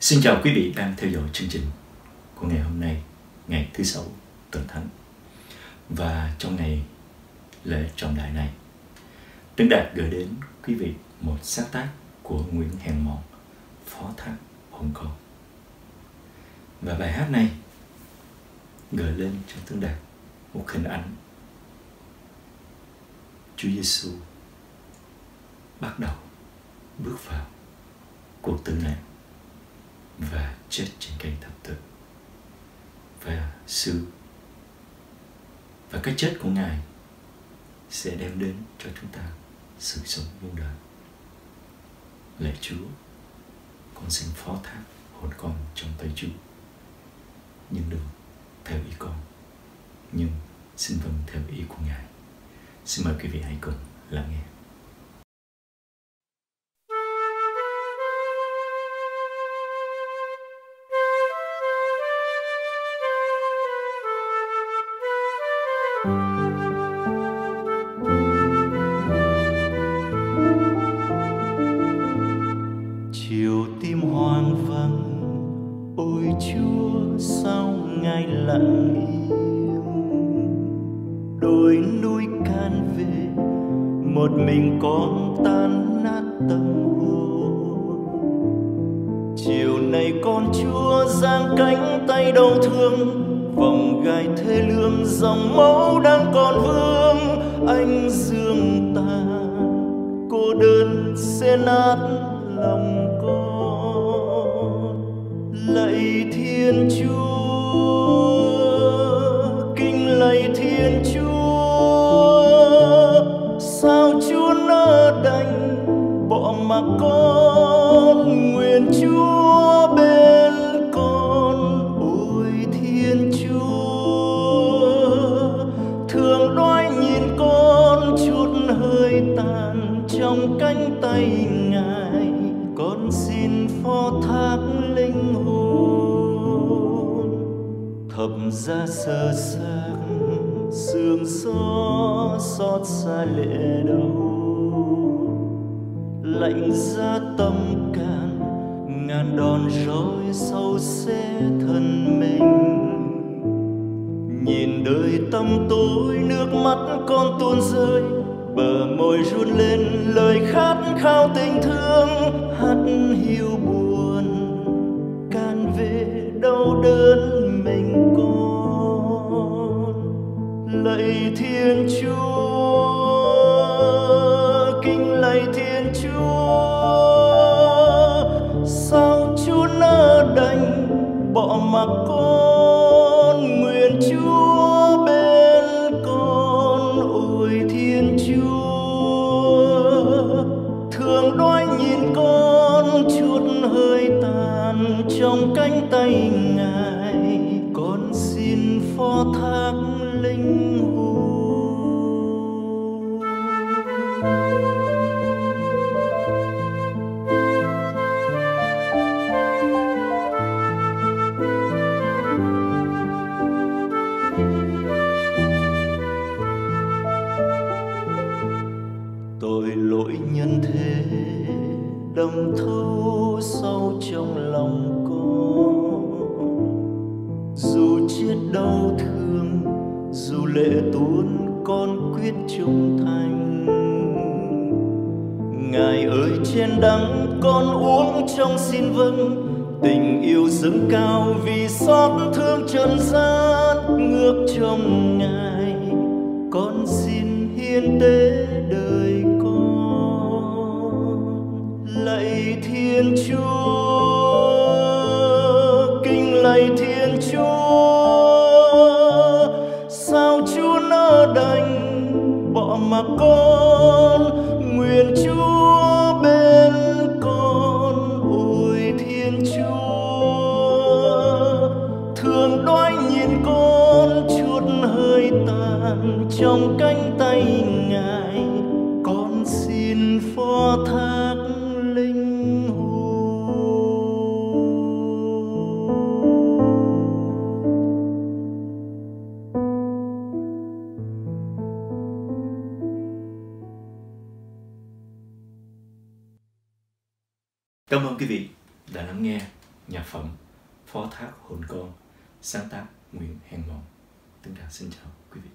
Xin chào quý vị đang theo dõi chương trình của ngày hôm nay, ngày thứ sáu tuần thánh. Và trong ngày lễ trọng đại này, Tấn Đạt gửi đến quý vị một sáng tác của Nguyễn Hèn Mọn, phó thác Hồng Kông. Và bài hát này gửi lên cho Tấn Đạt một hình ảnh Chúa Giêsu bắt đầu bước vào cuộc tử nạn và chết trên cây thập tự. Và sự và cái chết của ngài sẽ đem đến cho chúng ta sự sống muôn đời. Lạy chúa, con xin phó thác hồn con trong tay chúa. Nhưng đừng theo ý con, nhưng xin vâng theo ý của ngài. Xin mời quý vị hãy cùng lắng nghe. Ai lặng im đôi núi can về, một mình con tan nát tâm hồn. Chiều nay con chúa giang cánh tay đau thương, vòng gai thê lương dòng máu đang còn vương. Anh dương tàn, cô đơn sẽ nát lòng con. Lạy thiên chúa kinh lạy thiên chúa, sao chúa nỡ đành bỏ mặc con nguyện chúa bên con? Ôi thiên chúa, thường đoái nhìn con chút hơi tàn, trong cánh tay ngài con xin phó thác ra sơ xác sương gió xót xa lệ đâu lạnh ra tâm can, ngàn đòn roi sâu xé thân mình. Nhìn đời tâm tối, nước mắt con tuôn rơi, bờ môi run lên lời khát khao tình thương, hát hiu buồn. Lời thiên chúa sao chúa nỡ đành bỏ mặc con, nguyện chúa bên con. Ôi thiên chúa, thường đói nhìn con, chút hơi tàn trong cánh tay ngài. Con xin phó thác đâm thâu sâu trong lòng con dù chết đau thương, dù lệ tuôn con quyết trung thành. Ngài ơi trên đắng con uống trong xin vâng. Tình yêu dâng cao vì xót thương trần gian. Ngược trong ngài, con xin hiến tế đời con lạy thiên chúa, kinh lạy thiên chúa. Sao chúa nỡ đành bỏ mặc con? Nguyện chúa bên con ôi thiên chúa. Thường đoái nhìn con chút hơi tàn, trong cánh tay ngài con xin phó thác Cảm ơn quý vị đã lắng nghe nhạc phẩm Phó thác hồn con sáng tác Nguyễn Hèn Mộng. Tương Đào xin chào quý vị.